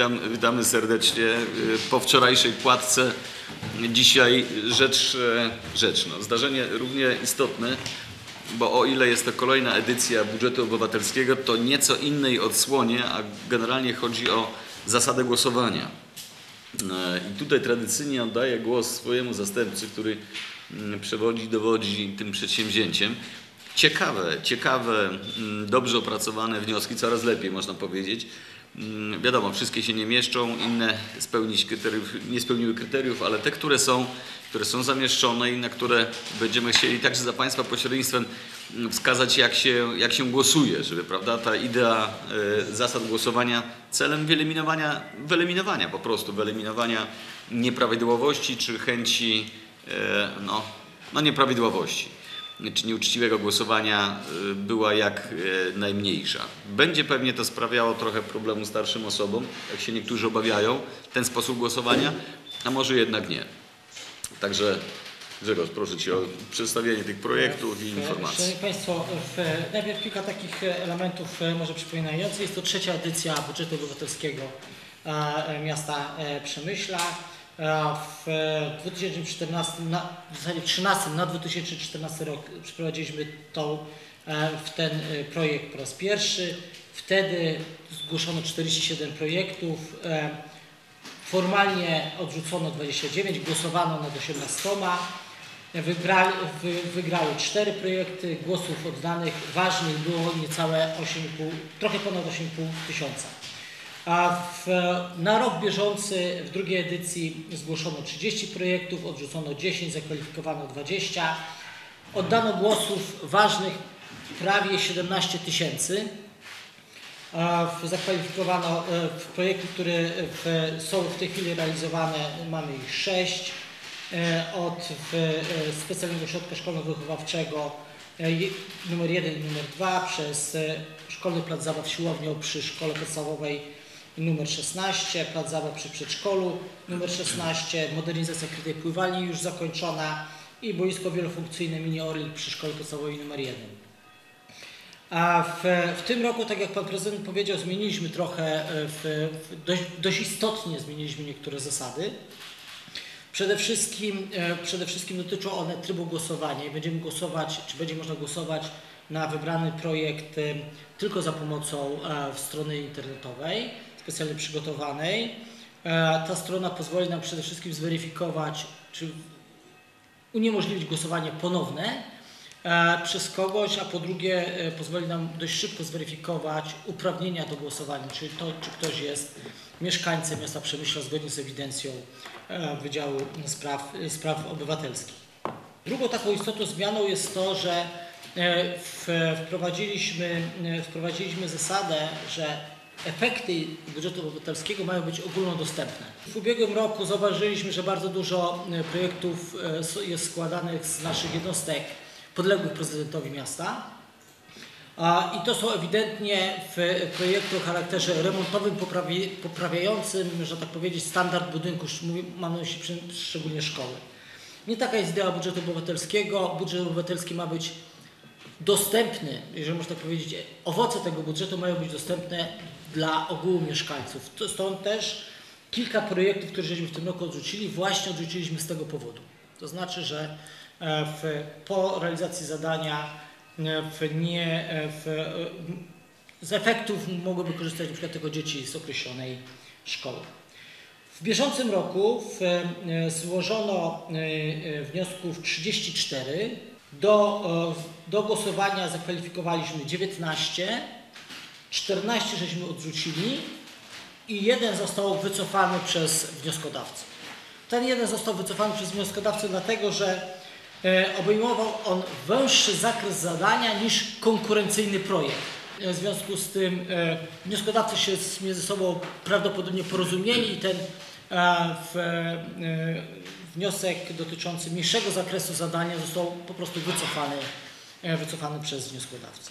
Witam, witamy serdecznie. Po wczorajszej płatce dzisiaj rzecz, e, rzecz no, zdarzenie równie istotne, bo o ile jest to kolejna edycja budżetu obywatelskiego, to nieco innej odsłonie, a generalnie chodzi o zasadę głosowania. E, I tutaj tradycyjnie oddaję głos swojemu zastępcy, który mm, przewodzi, dowodzi tym przedsięwzięciem. Ciekawe, ciekawe, mm, dobrze opracowane wnioski, coraz lepiej można powiedzieć. Mm, Wiadomo, wszystkie się nie mieszczą, inne spełnić kryteriów, nie spełniły kryteriów, ale te, które są, które są zamieszczone i na które będziemy chcieli także za Państwa pośrednictwem mm, wskazać, jak się, jak się głosuje, żeby prawda, ta idea e, zasad głosowania celem wyeliminowania, wyeliminowania po prostu, wyeliminowania nieprawidłowości czy chęci e, no, no nieprawidłowości czy nieuczciwego głosowania y, była jak y, najmniejsza. Będzie pewnie to sprawiało trochę problemu starszym osobom, jak się niektórzy obawiają, ten sposób głosowania, a może jednak nie. Także Grzegorz, proszę Cię o przedstawienie tych projektów i informacji. Szanowni Państwo, w, najpierw kilka takich elementów e, może przypominających. Jest to trzecia edycja budżetu obywatelskiego e, miasta e, Przemyśla. E, W 2014, na, w zasadzie 13 na 2014 rok przeprowadziliśmy tą, e, w ten e, projekt po raz pierwszy. Wtedy zgłoszono 47 projektów. e, Formalnie odrzucono 29, głosowano nad 18. Wybrali, wy, wygrały cztery projekty, głosów oddanych ważnych było niecałe 8,5, trochę ponad 8,5 tysiąca. A w, na rok bieżący w drugiej edycji zgłoszono 30 projektów, odrzucono 10, zakwalifikowano 20. Oddano głosów ważnych prawie 17 tysięcy. Zakwalifikowano e, w projekty, które w, są w tej chwili realizowane, mamy ich 6. Od w, e, specjalnego ośrodka szkolno-wychowawczego e, numer 1 i numer 2 przez e, Szkolny Plac Zabaw Siłownią przy Szkole Podstawowej numer 16, Plac Zabaw przy Przedszkolu numer 16, modernizacja krytej pływalni już zakończona i boisko wielofunkcyjne mini Orlik przy Szkole Podstawowej numer 1. A w, w tym roku, tak jak Pan Prezydent powiedział, zmieniliśmy trochę, e, w, w dość, dość istotnie zmieniliśmy niektóre zasady. Przede wszystkim, e, przede wszystkim dotyczą one trybu głosowania i będziemy głosować, czy będzie można głosować na wybrany projekt e, tylko za pomocą strony internetowej, specjalnie przygotowanej. E, Ta strona pozwoli nam przede wszystkim zweryfikować, czy uniemożliwić głosowanie ponowne e, przez kogoś, a po drugie e, pozwoli nam dość szybko zweryfikować uprawnienia do głosowania, czyli to, czy ktoś jest mieszkańcem miasta Przemyśla zgodnie z ewidencją Wydziału Spraw, Spraw Obywatelskich. Drugą taką istotną zmianą jest to, że wprowadziliśmy, wprowadziliśmy zasadę, że efekty budżetu obywatelskiego mają być ogólnodostępne. W ubiegłym roku zauważyliśmy, że bardzo dużo e, projektów e, jest składanych z naszych jednostek podległych prezydentowi miasta. I to są ewidentnie projekty o charakterze remontowym, poprawi, poprawiającym, że tak powiedzieć, standard budynku, mam na myśli szczególnie szkoły. Nie taka jest idea budżetu obywatelskiego. Budżet obywatelski ma być dostępny, jeżeli można tak powiedzieć, owoce tego budżetu mają być dostępne dla ogółu mieszkańców. Stąd też kilka projektów, które żeśmy w tym roku odrzucili, właśnie odrzuciliśmy z tego powodu. To znaczy, że e, w, po realizacji zadania e, w nie, e, w, z efektów mogłyby korzystać przykład tylko dzieci z określonej szkoły. W bieżącym roku w, złożono wniosków 34. Do, e, do głosowania zakwalifikowaliśmy 19, 14 żeśmy odrzucili i jeden został wycofany przez wnioskodawcę. Ten jeden został wycofany przez wnioskodawcę dlatego, że e, obejmował on węższy zakres zadania niż konkurencyjny projekt. E, W związku z tym wnioskodawcy się między sobą prawdopodobnie porozumieli i ten w, wniosek dotyczący mniejszego zakresu zadania został po prostu wycofany, e, wycofany przez wnioskodawcę.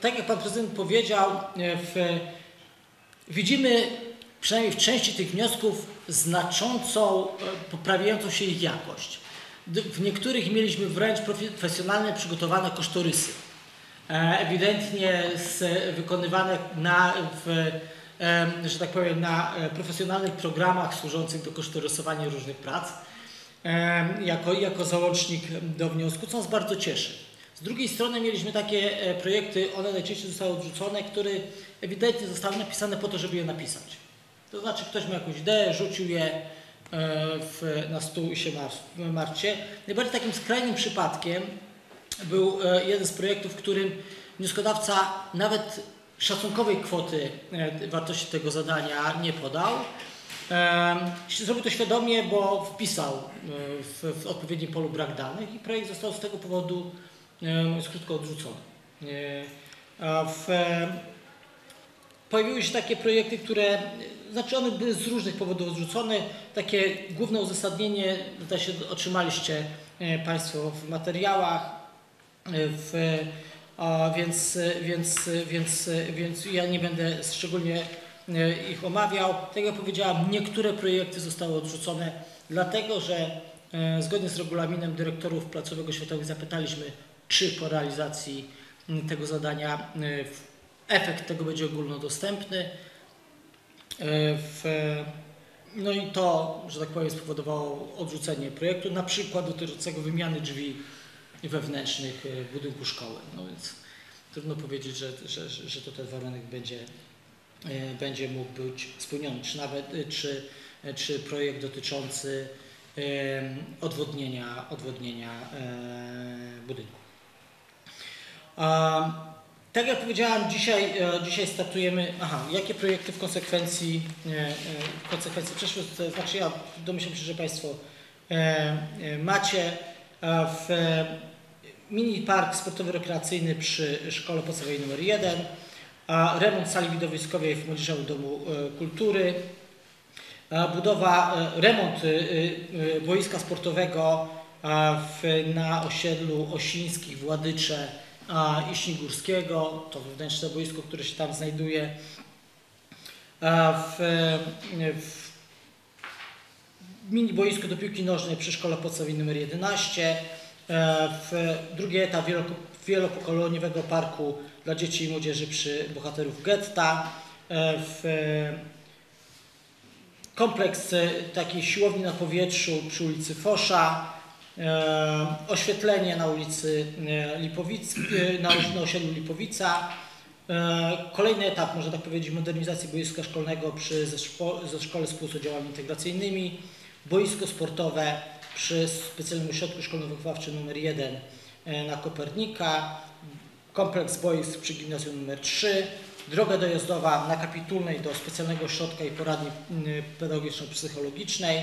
Tak jak Pan Prezydent powiedział, e, w, widzimy przynajmniej w części tych wniosków znaczącą, e, poprawiającą się ich jakość. W niektórych mieliśmy wręcz profesjonalnie przygotowane kosztorysy. Ewidentnie wykonywane na, w, że tak powiem, na e, profesjonalnych programach służących do kosztorysowania różnych prac jako, jako załącznik do wniosku, co nas bardzo cieszy. Z drugiej strony mieliśmy takie e, projekty, one najczęściej zostały odrzucone, które ewidentnie zostały napisane po to, żeby je napisać. To znaczy ktoś ma jakąś ideę, rzucił je e, w, na stół i się mar- martwie. Najbardziej takim skrajnym przypadkiem był jeden z projektów, w którym wnioskodawca nawet szacunkowej kwoty e, wartości tego zadania nie podał. Em, Zrobił to świadomie, bo wpisał e, w, w odpowiednim polu brak danych i projekt został z tego powodu, e, krótko, odrzucony. E, W, pojawiły się takie projekty, które, znaczy one były z różnych powodów odrzucone. Takie główne uzasadnienie, zdaje się, otrzymaliście e, Państwo w materiałach, e, w, więc, więc, więc, więc ja nie będę szczególnie e, ich omawiał. Tak jak powiedziałam, niektóre projekty zostały odrzucone, dlatego że e, zgodnie z regulaminem dyrektorów placówek oświatowych zapytaliśmy, czy po realizacji tego zadania e, efekt tego będzie ogólnodostępny. W, no i to, że tak powiem, spowodowało odrzucenie projektu, na przykład dotyczącego wymiany drzwi wewnętrznych e, budynku szkoły. No więc trudno powiedzieć, że, że, że to ten warunek będzie, e, będzie mógł być spełniony, czy nawet e, czy, czy projekt dotyczący odwodnienia, odwodnienia budynku. Tak jak powiedziałam, dzisiaj, dzisiaj startujemy. Aha, jakie projekty w konsekwencji, w konsekwencji przeszły? To znaczy, ja domyślam się, że Państwo macie w e, mini park sportowo-rekreacyjny przy szkole podstawowej nr 1, a remont sali widowiskowej w Młodzieżowym Domu e, Kultury, budowa, e, remont e, e, boiska sportowego w, na osiedlu Osińskich, Władycze i Śnigórskiego, to wewnętrzne boisko, które się tam znajduje. W, e, w mini boisko do piłki nożnej przy szkole podstawowej nr 11, e, w drugi etap wielopokoleniowego parku dla dzieci i młodzieży przy bohaterów getta, e, w kompleks e, takiej siłowni na powietrzu przy ulicy Fosza, oświetlenie na ulicy Lipowic, na, osiedlu Lipowica, kolejny etap, można tak powiedzieć, modernizacji boiska szkolnego przy zeszpo, zeszkole z współdziałami integracyjnymi, boisko sportowe przy specjalnym ośrodku szkolno-wychowawczym nr 1 e, na Kopernika, kompleks boisk przy gimnazjum nr 3, droga dojazdowa na Kapitulnej do specjalnego ośrodka i poradni y, pedagogiczno-psychologicznej,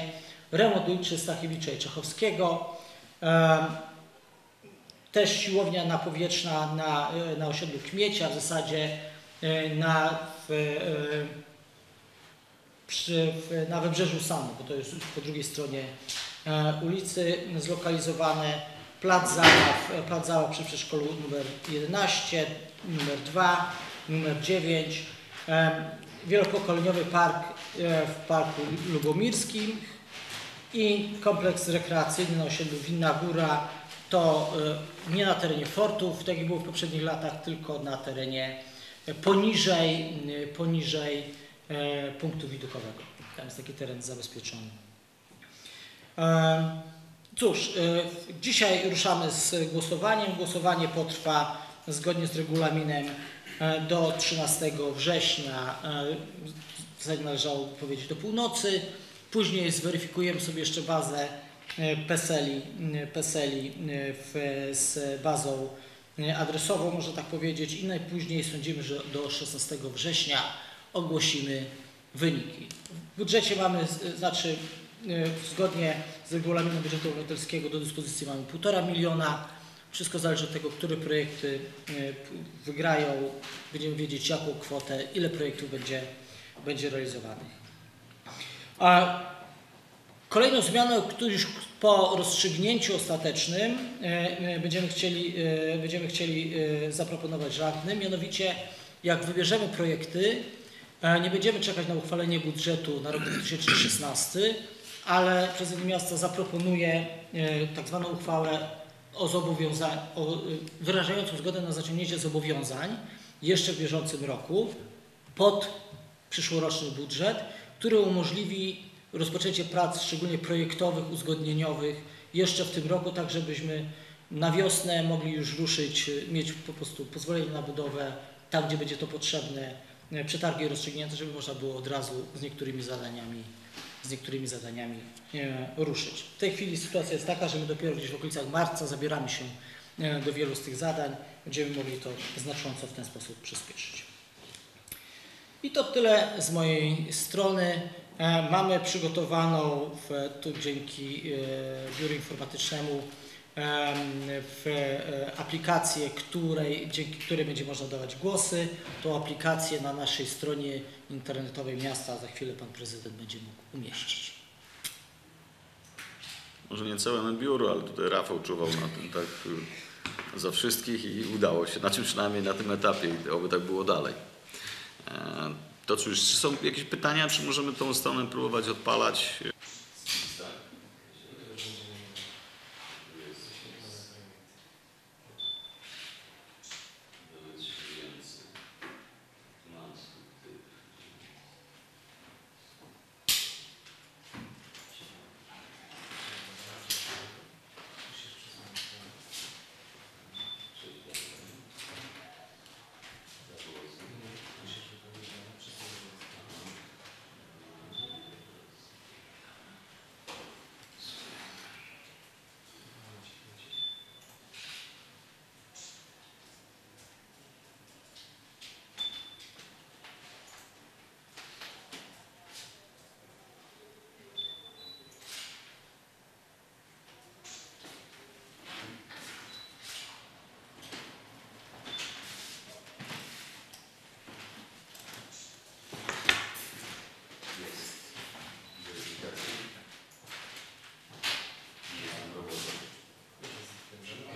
remont ulicy Stachiewicza i Czechowskiego, też siłownia na, y, na osiedlu Kmiecia, w zasadzie y, na, w, przy, na wybrzeżu Sanu, bo to jest po drugiej stronie e, ulicy zlokalizowane, plac zabaw, e, plac zabaw przy przedszkolu numer 11, numer 2, numer 9, em, wielopokoleniowy park e, w Parku Lubomirskim i kompleks rekreacyjny na osiedlu Winna Góra, to e, nie na terenie fortów, tak jak było w poprzednich latach, tylko na terenie e, poniżej, e, poniżej e, punktu widokowego. Tam jest taki teren zabezpieczony. E, Cóż, e, dzisiaj ruszamy z głosowaniem. Głosowanie potrwa zgodnie z regulaminem e, do 13 września. e, W zasadzie należało powiedzieć do północy. Później zweryfikujemy sobie jeszcze bazę e, PESELi, e, PESELi e, w, z bazą e, adresową, można tak powiedzieć, i najpóźniej sądzimy, że do 16 września ogłosimy wyniki. W budżecie mamy, znaczy e, zgodnie z regulaminem budżetu obywatelskiego do dyspozycji mamy 1,5 miliona. Wszystko zależy od tego, które projekty e, wygrają. Będziemy wiedzieć jaką kwotę, ile projektów będzie, będzie realizowanych. A kolejną zmianą, którą już po rozstrzygnięciu ostatecznym e, będziemy chcieli, będziemy chcieli zaproponować radnym, mianowicie jak wybierzemy projekty, nie będziemy czekać na uchwalenie budżetu na rok 2016, ale Prezydent Miasta zaproponuje e, tak zwaną uchwałę o zobowiąza- o, e, wyrażającą zgodę na zaciągnięcie zobowiązań jeszcze w bieżącym roku pod przyszłoroczny budżet, który umożliwi rozpoczęcie prac, szczególnie projektowych, uzgodnieniowych, jeszcze w tym roku, tak żebyśmy na wiosnę mogli już ruszyć, mieć po prostu pozwolenie na budowę tam, gdzie będzie to potrzebne, przetargi rozstrzygnięte, żeby można było od razu z niektórymi zadaniami, z niektórymi zadaniami e, ruszyć. W tej chwili sytuacja jest taka, że my dopiero gdzieś w okolicach marca zabieramy się e, do wielu z tych zadań. Będziemy mogli to znacząco w ten sposób przyspieszyć. I to tyle z mojej strony. E, Mamy przygotowaną w, tu dzięki e, biuru informatycznemu em, w e, aplikację, której, dzięki której będzie można dawać głosy. Tą aplikację na naszej stronie internetowej miasta za chwilę pan prezydent będzie mógł umieścić. Może nie całe biuro, ale tutaj Rafał czuwał na tym tak za wszystkich i udało się. Znaczy przynajmniej na tym etapie oby tak było dalej. E, To cóż, czy są jakieś pytania, czy możemy tą stronę próbować odpalać?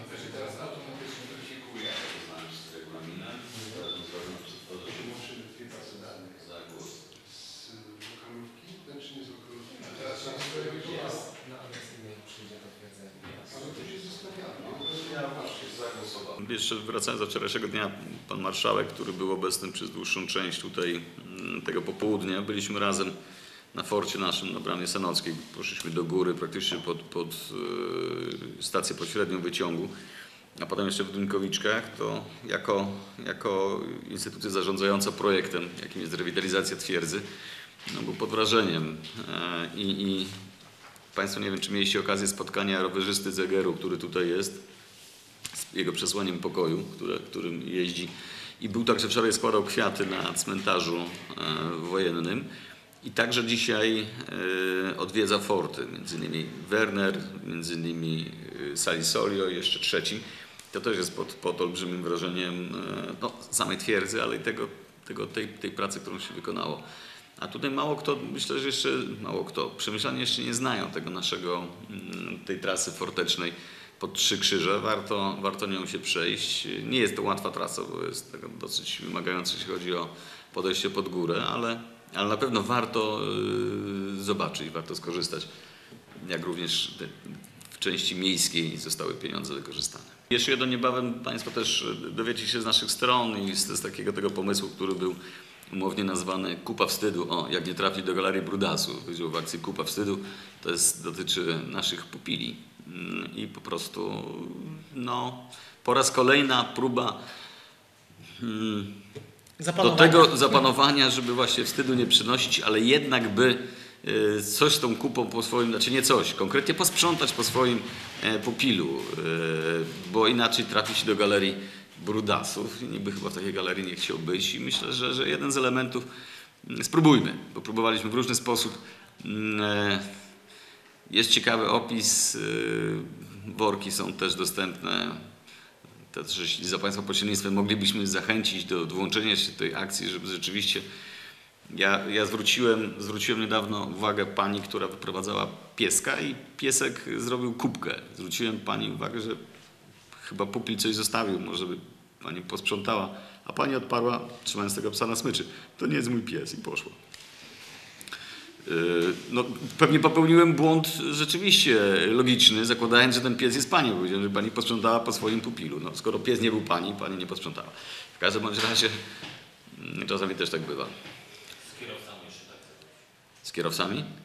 Znaczy teraz automatycznie weryfikuje. Muszę dwie bazy danych. Z lokalówki? Znaczy nie z lokalówki. A teraz transferuję do was. Na adres e-mail przyjdzie potwierdzenie. Ale to się zostawiamy. Ja patrzę, zagłosowałem. Jeszcze wracając do wczorajszego dnia, pan marszałek, który był obecny przez dłuższą część tutaj mm, tego popołudnia, byliśmy razem na forcie naszym na Bramie Sanockiej. Poszliśmy do góry praktycznie pod, pod e, stację pośrednią wyciągu, a potem jeszcze w Duńkowiczkach, to jako, jako instytucja zarządzająca projektem, jakim jest rewitalizacja twierdzy, no był pod wrażeniem. E, i, i Państwo nie wiem, czy mieliście okazję spotkania rowerzysty Zegeru, który tutaj jest jego przesłaniem pokoju, które, którym jeździ. I był także wczoraj składał kwiaty na cmentarzu e, wojennym. I także dzisiaj e, odwiedza forty, między innymi Werner, między innymi e, Salisolio jeszcze trzeci. To też jest pod, pod olbrzymim wrażeniem no, samej twierdzy, ale i tego, tego, tej, tej pracy, którą się wykonało. A tutaj mało kto, myślę, że jeszcze mało kto, przemyślanie jeszcze nie znają tego naszego, mm, tej trasy fortecznej pod Trzy Krzyże. Warto, warto nią się przejść. Nie jest to łatwa trasa, bo jest taka dosyć wymagająca, jeśli chodzi o podejście pod górę, ale, ale na pewno warto yy, zobaczyć, warto skorzystać. Jak również w części miejskiej zostały pieniądze wykorzystane. Jeszcze jedno niebawem Państwo też dowiecie się z naszych stron i z, z takiego tego pomysłu, który był umownie nazwany Kupa Wstydu. O, jak nie trafi do Galerii Brudasu, chodziło w akcji Kupa Wstydu, to jest, dotyczy naszych pupili. Mm, I po prostu, no, po raz kolejna próba mm, do tego zapanowania, żeby właśnie wstydu nie przynosić, ale jednak by e, coś z tą kupą po swoim, znaczy nie coś, konkretnie posprzątać po swoim e, pupilu, e, bo inaczej trafi się do galerii brudasów. I niby chyba w takiej galerii nie chciał być i myślę, że, że jeden z elementów, mm, spróbujmy, bo próbowaliśmy w różny sposób, mm, e, jest ciekawy opis, e, worki są też dostępne jeśli za Państwa pośrednictwem moglibyśmy zachęcić do włączenia się do tej akcji, żeby rzeczywiście. Ja, ja zwróciłem, zwróciłem niedawno uwagę pani, która wyprowadzała pieska i piesek zrobił kubkę. Zwróciłem pani uwagę, że chyba pupil coś zostawił, może by pani posprzątała, a pani odparła, trzymając tego psa na smyczy. To nie jest mój pies i poszła. Yy, No, pewnie popełniłem błąd rzeczywiście logiczny, zakładając, że ten pies jest panią. Powiedziałem, że pani posprzątała po swoim pupilu. No, skoro pies nie był pani, pani nie posprzątała. W każdym bądź razie mm, czasami też tak bywa. Z kierowcami? Parkowanie.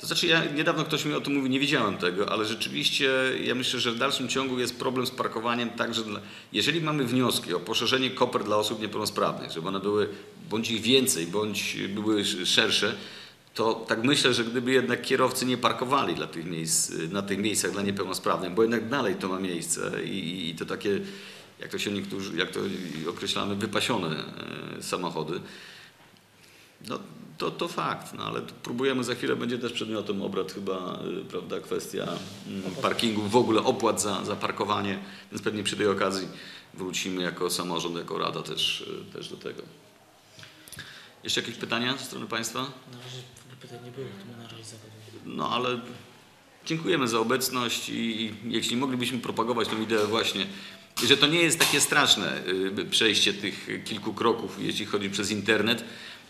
To znaczy, ja niedawno ktoś mi o tym mówił, nie wiedziałem tego, ale rzeczywiście ja myślę, że w dalszym ciągu jest problem z parkowaniem także dla, jeżeli mamy wnioski o poszerzenie koper dla osób niepełnosprawnych, żeby one były bądź ich więcej, bądź były sz- szersze, to tak myślę, że gdyby jednak kierowcy nie parkowali dla tych miejsc, na tych miejscach dla niepełnosprawnych, bo jednak dalej to ma miejsce i, i to takie, jak to się niektórzy, jak to określamy, wypasione e, samochody, no, to, to fakt, no ale próbujemy, za chwilę będzie też przedmiotem obrad chyba, y, prawda, kwestia mm, parkingu, w ogóle opłat za, za parkowanie, więc pewnie przy tej okazji wrócimy jako samorząd, jako rada też, y, też do tego. Jeszcze jakieś pytania ze strony Państwa? Na razie pytań nie było, to na razie zagadujemy. No ale dziękujemy za obecność i, i jeśli moglibyśmy propagować tą ideę właśnie, że to nie jest takie straszne y, przejście tych kilku kroków, jeśli chodzi przez internet,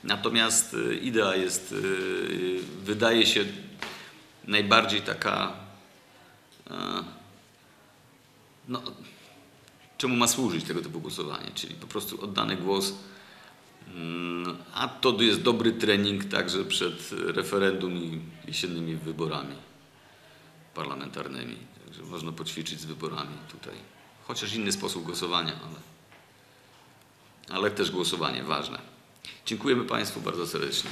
natomiast y, idea jest, y, wydaje się najbardziej taka, e, no, czemu ma służyć tego typu głosowanie, czyli po prostu oddany głos Mm, A to jest dobry trening także przed referendum i jesiennymi wyborami parlamentarnymi. Także można poćwiczyć z wyborami tutaj. Chociaż inny sposób głosowania, ale, ale też głosowanie ważne. Dziękujemy Państwu bardzo serdecznie.